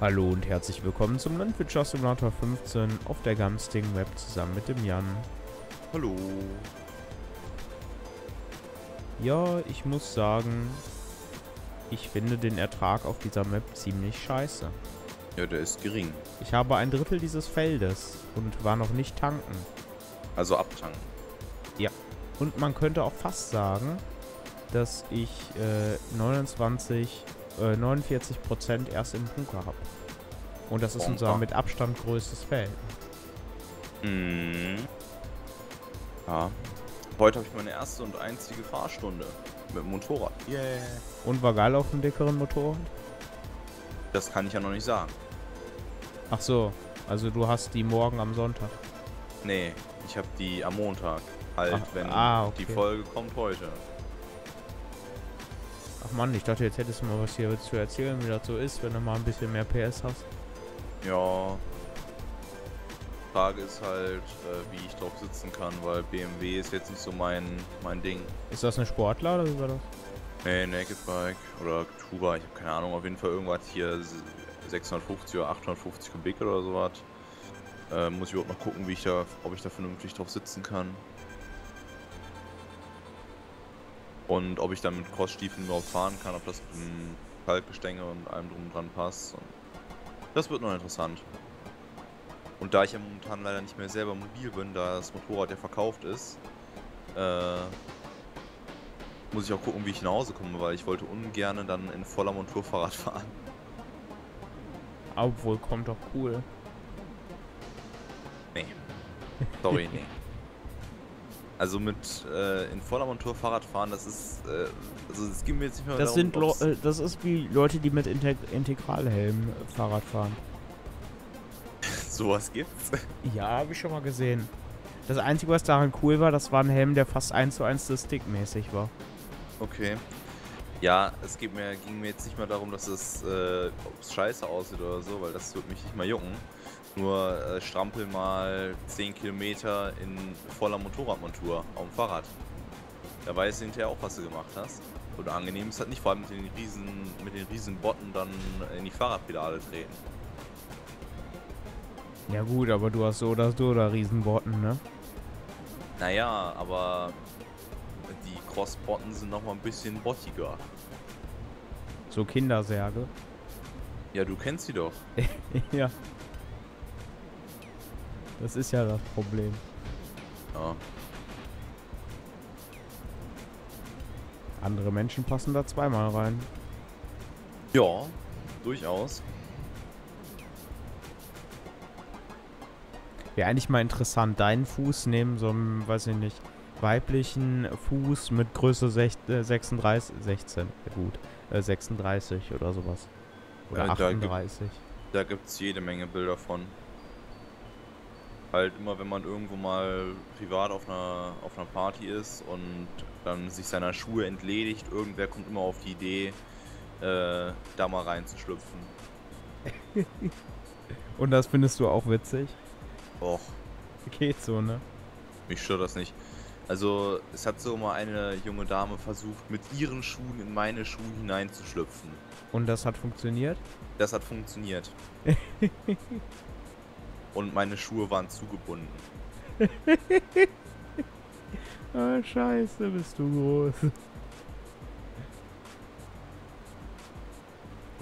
Hallo und herzlich willkommen zum Landwirtschaft Simulator 15 auf der Gamsting Web zusammen mit dem Jan. Hallo. Ja, ich muss sagen, ich finde den Ertrag auf dieser Map ziemlich scheiße. Ja, der ist gering. Ich habe ein Drittel dieses Feldes und war noch nicht tanken. Also abtanken. Und man könnte auch fast sagen, dass ich äh, 29, äh, 49 Prozent erst im Bunker habe. Und das ist unser mit Abstand größtes Feld. Mhm. Ja. Heute habe ich meine erste und einzige Fahrstunde mit dem Motorrad. Yeah. Und war geil auf dem dickeren Motorrad? Das kann ich ja noch nicht sagen. Ach so, also du hast die morgen am Sonntag. Nee, ich habe die am Montag. Halt, Ach, wenn ah, okay. die Folge kommt heute. Mann, ich dachte, jetzt hättest du mal was hier zu erzählen, wie das so ist, wenn du mal ein bisschen mehr PS hast. Ja. Frage ist halt, äh, wie ich drauf sitzen kann, weil BMW ist jetzt nicht so mein, mein Ding. Ist das eine Sportler oder wie war das? Nee, Naked Bike oder Tourer, ich habe keine Ahnung, auf jeden Fall irgendwas hier 650 oder 850 Kubik oder sowas. Äh, muss ich überhaupt noch gucken, wie ich da, ob ich da vernünftig drauf sitzen kann. Und ob ich dann mit Crossstiefeln überhaupt fahren kann, ob das mit dem Kalkgestänge und allem drum und dran passt. Und das wird noch interessant. Und da ich ja momentan leider nicht mehr selber mobil bin, da das Motorrad ja verkauft ist, äh, muss ich auch gucken, wie ich nach Hause komme, weil ich wollte ungern dann in voller Montur Fahrrad fahren. Obwohl, kommt doch cool. Nee. Sorry, nee. Also mit äh, in voller Montur Fahrrad fahren, das ist, äh, also es geht mir jetzt nicht mehr Das darum, sind Lo äh, das ist wie Leute, die mit Integ Integralhelm äh, Fahrrad fahren. sowas gibt's. Ja, habe ich schon mal gesehen. Das Einzige, was daran cool war, das war ein Helm, der fast 1 zu 1 das Stick-mäßig war. Okay. Ja, es geht mir, ging mir jetzt nicht mehr darum, dass es, äh, scheiße aussieht oder so, weil das wird mich nicht mal jucken. Nur äh, strampel mal 10 Kilometer in voller Motorradmontur auf dem Fahrrad. Da weißt du hinterher auch, was du gemacht hast. Und angenehm ist halt nicht, vor allem mit den riesen, mit den riesen Botten dann in die Fahrradpedale treten. Ja gut, aber du hast so oder so da Riesenbotten, ne? Naja, aber die Cross-Botten sind noch mal ein bisschen bottiger. So Kindersärge. Ja, du kennst sie doch. ja. Das ist ja das Problem. Ja. Andere Menschen passen da zweimal rein. Ja, durchaus. Wäre eigentlich mal interessant, deinen Fuß neben so einem, weiß ich nicht, weiblichen Fuß mit Größe sech, äh, 36, 16, ja gut, äh, 36 oder sowas. Oder Ja, da gibt- 38. Da gibt's jede Menge Bilder von. Halt immer, wenn man irgendwo mal privat auf einer, auf einer Party ist und dann sich seiner Schuhe entledigt, irgendwer kommt immer auf die Idee, äh, da mal reinzuschlüpfen. Und das findest du auch witzig? Och, Geht so, ne? mich stört das nicht. Also, es hat so mal eine junge Dame versucht, mit ihren Schuhen in meine Schuhe hineinzuschlüpfen. Und das hat funktioniert? Das hat funktioniert. und meine Schuhe waren zugebunden. Ah, scheiße, bist du groß.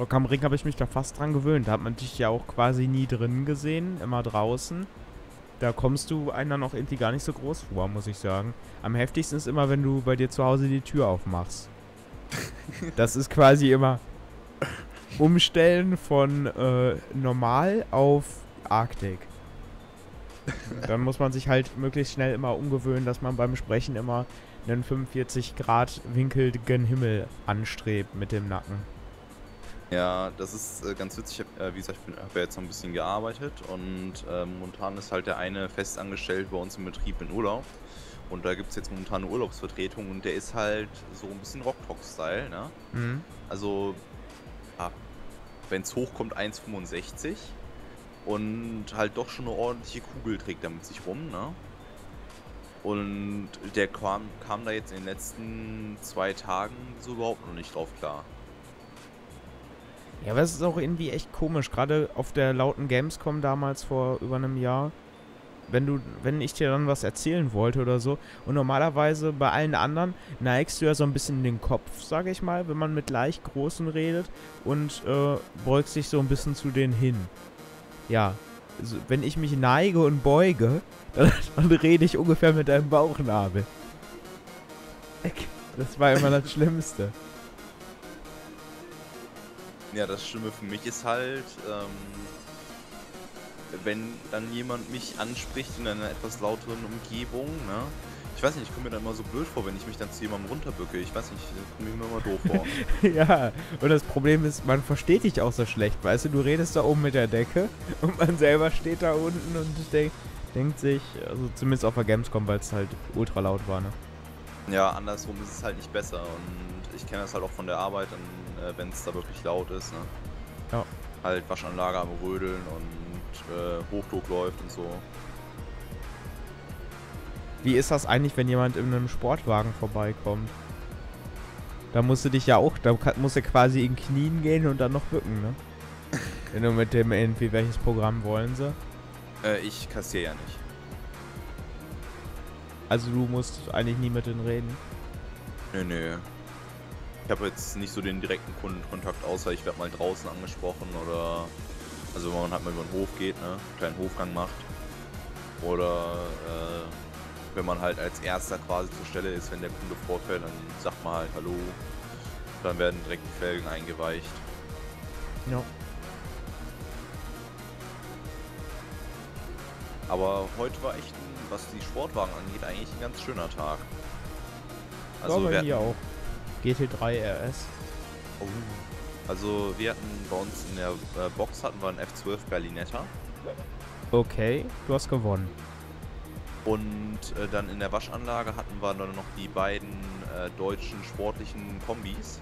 Rock am Ring habe ich mich da fast dran gewöhnt. Da hat man dich ja auch quasi nie drin gesehen, immer draußen. Da kommst du einem dann auch irgendwie gar nicht so groß vor, muss ich sagen. Am heftigsten ist immer, wenn du bei dir zu Hause die Tür aufmachst. Das ist quasi immer Umstellen von äh, normal auf Arktik. Dann muss man sich halt möglichst schnell immer umgewöhnen, dass man beim Sprechen immer einen 45 Grad winkeligen Himmel anstrebt mit dem Nacken. Ja, das ist äh, ganz witzig. Ich hab, äh, wie gesagt, ich habe ja jetzt noch ein bisschen gearbeitet und äh, momentan ist halt der eine festangestellt bei uns im Betrieb in Urlaub. Und da gibt es jetzt momentan eine Urlaubsvertretung und der ist halt so ein bisschen Rock-Talk-Style, ne? Mhm. Also, ja, wenn es hochkommt, 1,65 und halt doch schon eine ordentliche Kugel trägt er mit sich rum, ne? Und der kam, kam da jetzt in den letzten zwei Tagen so überhaupt noch nicht drauf klar. Ja, aber es ist auch irgendwie echt komisch, gerade auf der lauten Gamescom damals vor über einem Jahr. Wenn du, wenn ich dir dann was erzählen wollte oder so. Und normalerweise bei allen anderen neigst du ja so ein bisschen den Kopf, sage ich mal, wenn man mit leicht Großen redet und äh, beugst dich so ein bisschen zu denen hin. Ja, also wenn ich mich neige und beuge, dann, dann rede ich ungefähr mit deinem Bauchnabel. Das war immer das Schlimmste. Ja, das Schlimme für mich ist halt, ähm, wenn dann jemand mich anspricht in einer etwas lauteren Umgebung, ne? Ich weiß nicht, ich komme mir dann immer so blöd vor, wenn ich mich dann zu jemandem runterbücke. Ich weiß nicht, ich komme mir immer doof vor. ja, und das Problem ist, man versteht dich auch so schlecht, weißt du? Du redest da oben mit der Decke und man selber steht da unten und denk, denkt sich, also zumindest auf der Gamescom, weil es halt ultra laut war, ne? Ja, andersrum ist es halt nicht besser und ich kenne das halt auch von der Arbeit, äh, wenn es da wirklich laut ist, ne? Ja. Halt Waschanlage am Rödeln und äh, Hochdruck läuft und so. Wie ist das eigentlich, wenn jemand in einem Sportwagen vorbeikommt? Da musst du dich ja auch, da musst du quasi in Knien gehen und dann noch bücken, ne? wenn du mit dem irgendwie, welches Programm wollen sie? Äh, ich kassiere ja nicht. Also du musst eigentlich nie mit denen reden? Nö, nö. Ich habe jetzt nicht so den direkten Kundenkontakt, außer ich werde mal draußen angesprochen oder also wenn man halt mal über den Hof geht, ne, einen kleinen Hofgang macht. Oder äh, wenn man halt als erster quasi zur Stelle ist, wenn der Kunde vorfällt, dann sagt man halt Hallo. Dann werden direkt die Felgen eingeweicht. Ja. Aber heute war echt, ein, was die Sportwagen angeht, eigentlich ein ganz schöner Tag. Also bei mir auch. GT3 RS. Oh. Also wir hatten bei uns in der äh, Box hatten wir einen F12 Berlinetta. Okay, du hast gewonnen. Und äh, dann in der Waschanlage hatten wir dann noch die beiden äh, deutschen sportlichen Kombis.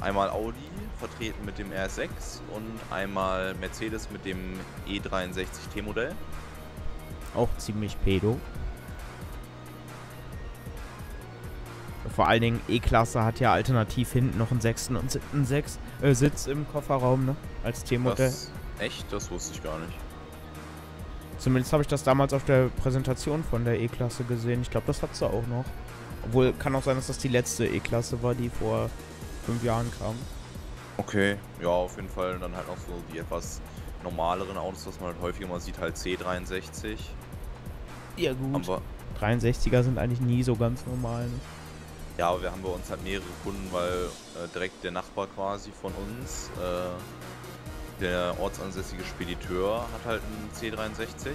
Einmal Audi, vertreten mit dem RS6 und einmal Mercedes mit dem E63 T-Modell. Auch ziemlich pedo. Vor allen Dingen E-Klasse hat ja alternativ hinten noch einen sechsten und siebten Sechs, äh, Sitz im Kofferraum, ne? Als T-Modell. Echt? Das wusste ich gar nicht. Zumindest habe ich das damals auf der Präsentation von der E-Klasse gesehen. Ich glaube, das hat sie auch noch. Obwohl, kann auch sein, dass das die letzte E-Klasse war, die vor fünf Jahren kam. Okay, ja, auf jeden Fall dann halt auch so die etwas normaleren Autos, was man halt häufiger mal sieht, halt C63. Ja gut. Aber 63er sind eigentlich nie so ganz normal. Ne? Ja, aber wir haben bei uns halt mehrere Kunden, weil äh, direkt der Nachbar quasi von uns, äh, der ortsansässige Spediteur, hat halt einen C63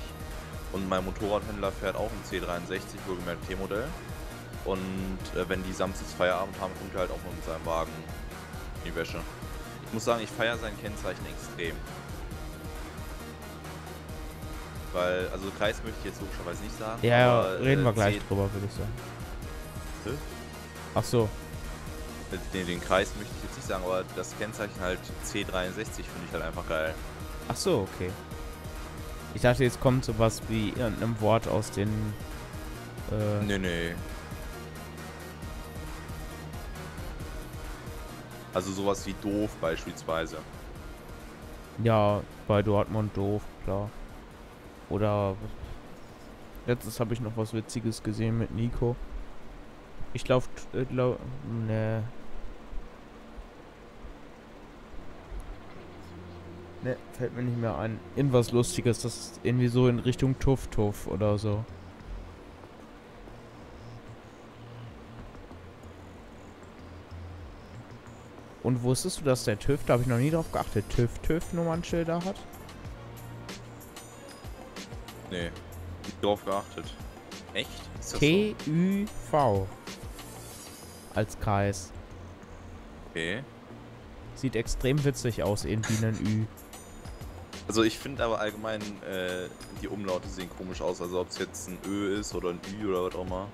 und mein Motorradhändler fährt auch einen C63, wohlgemerkt T-Modell. Und äh, wenn die samstags Feierabend haben, kommt er halt auch mal mit seinem Wagen in die Wäsche. Ich muss sagen, ich feiere sein Kennzeichen extrem. Weil, also Kreis möchte ich jetzt logischerweise nicht sagen. Ja, aber, reden wir äh, gleich drüber, würde ich sagen. Hä? Ach so. Den, den Kreis möchte ich jetzt nicht sagen, aber das Kennzeichen halt C63 finde ich halt einfach geil. Ach so, okay. Ich dachte, jetzt kommt sowas wie irgendeinem Wort aus den. Äh nee, nee. Also sowas wie doof beispielsweise. Ja, bei Dortmund doof, klar. Oder letztes habe ich noch was Witziges gesehen mit Nico. Ich lauf, äh, lau ne. Ne, fällt mir nicht mehr ein. Irgendwas Lustiges, das ist irgendwie so in Richtung Tuff Tuff oder so. Und wusstest du, dass der TÜV, da habe ich noch nie drauf geachtet, TÜV TÜV Nummernschilder hat? Nee, nicht drauf geachtet. Echt? T-Ü-V. Als Kreis. Okay. Sieht extrem witzig aus, irgendwie ein Ü. Also ich finde aber allgemein, äh, die Umlaute sehen komisch aus, also ob es jetzt ein Ö ist oder ein Ü oder was auch immer.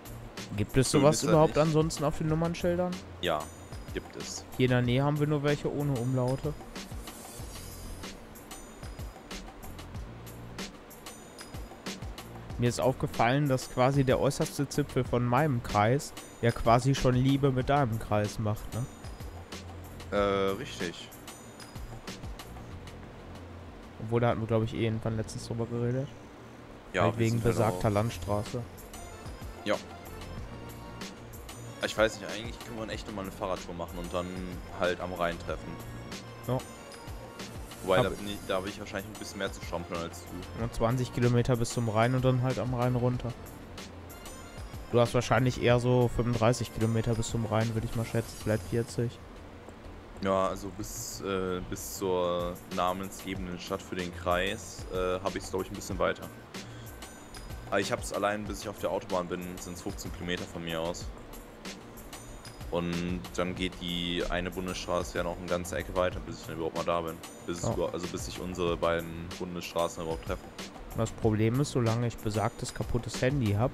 Gibt es sowas überhaupt ansonsten auf den Nummernschildern? Ja, gibt es. Hier in der Nähe haben wir nur welche ohne Umlaute. Mir ist aufgefallen, dass quasi der äußerste Zipfel von meinem Kreis ja quasi schon Liebe mit deinem Kreis macht, ne? Äh, richtig. Obwohl, da hatten wir, glaube ich, eh irgendwann letztens drüber geredet. Ja, Halt wegen halt besagter Landstraße. Ich weiß nicht, eigentlich können wir echt nochmal eine Fahrradtour machen und dann halt am Rhein treffen. Ja. Wobei, da Hab- bin, ich, da bin ich wahrscheinlich ein bisschen mehr zu strampeln als du. Und 20 Kilometer bis zum Rhein und dann halt am Rhein runter. Du hast wahrscheinlich eher so 35 Kilometer bis zum Rhein, würde ich mal schätzen. Vielleicht 40. Ja, also bis, äh, bis zur namensgebenden Stadt für den Kreis äh, habe ich es, glaube ich, ein bisschen weiter. Aber ich habe es allein, bis ich auf der Autobahn bin, sind es 15 Kilometer von mir aus. Und dann geht die eine Bundesstraße ja noch eine ganze Ecke weiter, bis ich dann überhaupt mal da bin. Bis, über, also bis sich unsere beiden Bundesstraßen überhaupt treffen. Und das Problem ist, solange ich besagtes kaputtes Handy habe,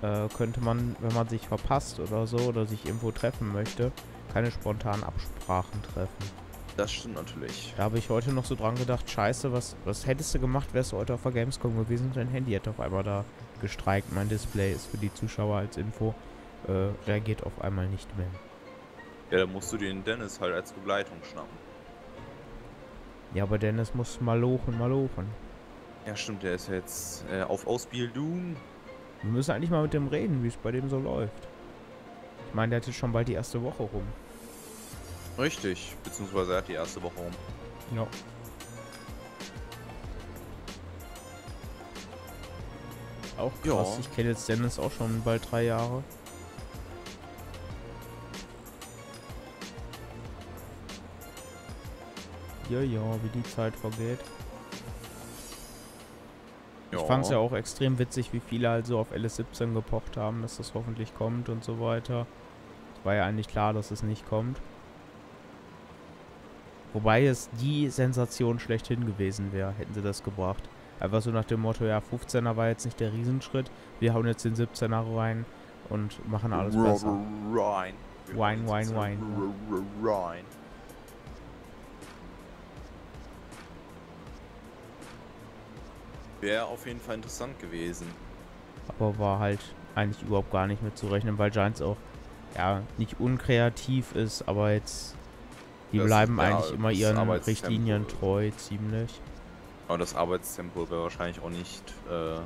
äh, könnte man, wenn man sich verpasst oder so oder sich irgendwo treffen möchte, keine spontanen Absprachen treffen. Das stimmt natürlich. Da habe ich heute noch so dran gedacht, scheiße, was, was hättest du gemacht, wärst du heute auf der Gamescom gewesen und dein Handy hätte auf einmal da gestreikt. Mein Display ist für die Zuschauer als Info, äh, reagiert auf einmal nicht mehr. Ja, dann musst du den Dennis halt als Begleitung schnappen. Ja, aber Dennis muss mal lochen, mal lochen. Ja, stimmt, der ist jetzt äh, auf Ausbildung. Wir müssen eigentlich mal mit dem reden, wie es bei dem so läuft. Ich meine, der hat jetzt schon bald die erste Woche rum. Richtig, beziehungsweise er hat die erste Woche rum. Ja. Auch krass. Ja. Ich kenne jetzt Dennis auch schon bald drei Jahre. Ja, ja, wie die Zeit vergeht. Ich fand es ja auch extrem witzig, wie viele halt so auf LS17 gepocht haben, dass das hoffentlich kommt und so weiter. Es war ja eigentlich klar, dass es nicht kommt. Wobei es die Sensation schlechthin gewesen wäre, hätten sie das gebracht. Einfach so nach dem Motto, ja, 15er war jetzt nicht der Riesenschritt, wir hauen jetzt den 17er rein und machen alles besser. Wine, wine, wine. Wäre auf jeden Fall interessant gewesen. Aber war halt eigentlich überhaupt gar nicht mit zu rechnen, weil Giants auch, ja, nicht unkreativ ist, aber jetzt, die Das- bleiben ja, eigentlich immer ihren. Richtlinien treu, ziemlich. Aber das Arbeitstempo wäre wahrscheinlich auch nicht. Äh,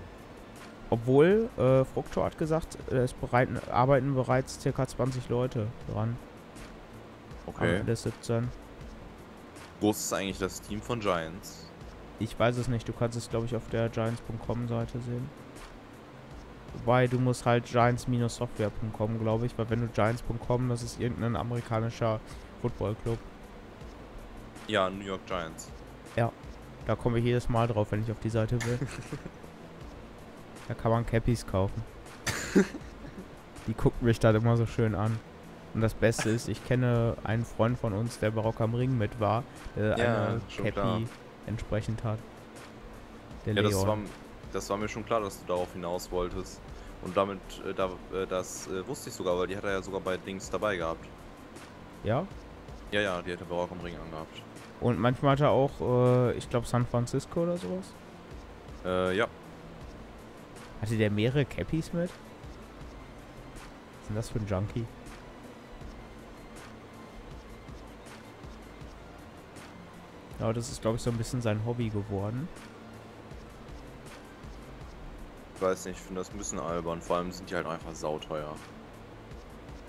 Obwohl, äh, Fructo hat gesagt, es bereiten, arbeiten bereits circa 20 Leute dran. okay. Am LS17. Groß ist eigentlich das Team von Giants? Ich weiß es nicht, du kannst es glaube ich auf der Giants.com Seite sehen. Wobei du musst halt Giants-Software.com glaube ich, weil wenn du Giants.com, das ist irgendein amerikanischer Footballclub. Ja, New York Giants. Da komme ich jedes Mal drauf, wenn ich auf die Seite will. da kann man Cappies kaufen. die gucken mich dann immer so schön an. Und das Beste ist, ich kenne einen Freund von uns, der bei Rock am Ring mit war, der Ja, eine Cappy klar. Entsprechend hat. Der Ja, das war, das war mir schon klar, dass du darauf hinaus wolltest. Und damit, äh, da, äh, das äh, wusste ich sogar, weil die hat er ja sogar bei Dings dabei gehabt. ja? Ja, ja, die hat er bei Rock am Ring angehabt. Und manchmal hat er auch, äh, ich glaube, San Francisco oder sowas. Äh, ja. Hatte der mehrere Cappies mit? Was ist denn das für ein Junkie? Ja, das ist, glaube ich, so ein bisschen sein Hobby geworden. Ich weiß nicht, ich finde das ein bisschen albern. Vor allem sind die halt einfach sauteuer.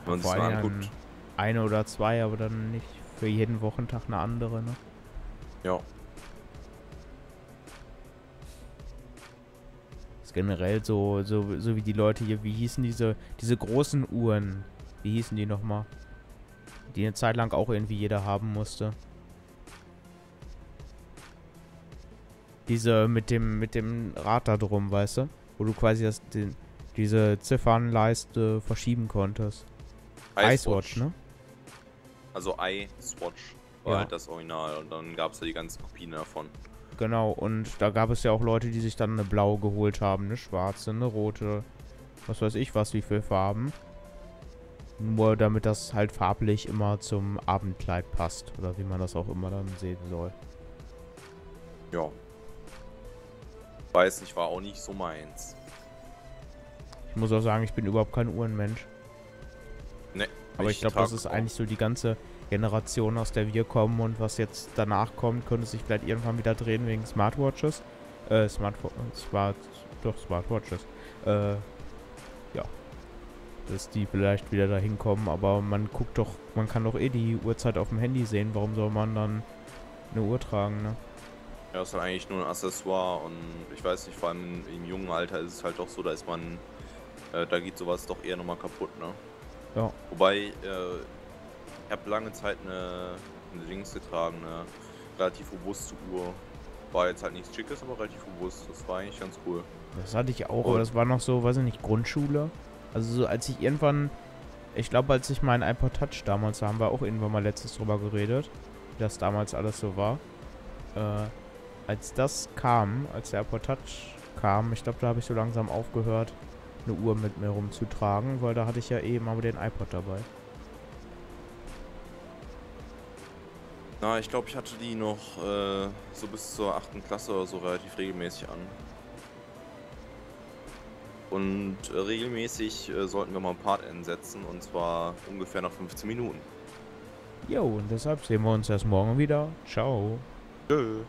Wenn man sich mal anguckt. Eine oder zwei, aber dann nicht für jeden Wochentag eine andere, ne? Ja. ist generell so, so, so wie die Leute hier, wie hießen diese, diese großen Uhren? Wie hießen die nochmal? Die eine Zeit lang auch irgendwie jeder haben musste. Diese mit dem, mit dem Rad da drum, weißt du? Wo du quasi das, den, diese Ziffernleiste verschieben konntest. Icewatch, ne? Also iSwatch war Ja. halt das Original und dann gab es ja die ganzen Kopien davon. Genau, und da gab es ja auch Leute, die sich dann eine blaue geholt haben, eine schwarze, eine rote, was weiß ich was, wie viele Farben. Nur damit das halt farblich immer zum Abendkleid passt, oder wie man das auch immer dann sehen soll. Ja. Weiß nicht, war auch nicht so meins. Ich muss auch sagen, ich bin überhaupt kein Uhrenmensch. Ne. Aber ich glaube, das ist eigentlich so die ganze, Generation, aus der wir kommen und was jetzt danach kommt, könnte sich vielleicht irgendwann wieder drehen wegen Smartwatches. Äh, Smartwatches, Smart, doch Smartwatches. Äh, ja. Dass die vielleicht wieder dahin kommen, aber man guckt doch, man kann doch eh die Uhrzeit auf dem Handy sehen. Warum soll man dann eine Uhr tragen, ne? Ja, ist halt eigentlich nur ein Accessoire und ich weiß nicht, vor allem im jungen Alter ist es halt doch so, da ist man, äh, da geht sowas doch eher nochmal kaputt, ne? Ja. Wobei, äh, ich habe lange Zeit eine, eine Dings getragen, eine relativ robuste Uhr. War jetzt halt nichts Schickes, aber relativ robust. Das war eigentlich ganz cool. Das hatte ich auch, aber das war noch so, weiß ich nicht, Grundschule. Also so, als ich irgendwann, ich glaube, als ich meinen iPod Touch damals, da haben wir auch irgendwann mal letztes drüber geredet, wie das damals alles so war. Äh, als das kam, als der Touch kam, ich glaube, da habe ich so langsam aufgehört, eine Uhr mit mir rumzutragen, weil da hatte ich ja eben aber den iPod dabei. Na, ich glaube, ich hatte die noch äh, so bis zur 8. Klasse oder so relativ regelmäßig an. Und äh, regelmäßig äh, sollten wir mal ein Part setzen und zwar ungefähr nach 15 Minuten. Jo, und deshalb sehen wir uns erst morgen wieder. Ciao. Tschö.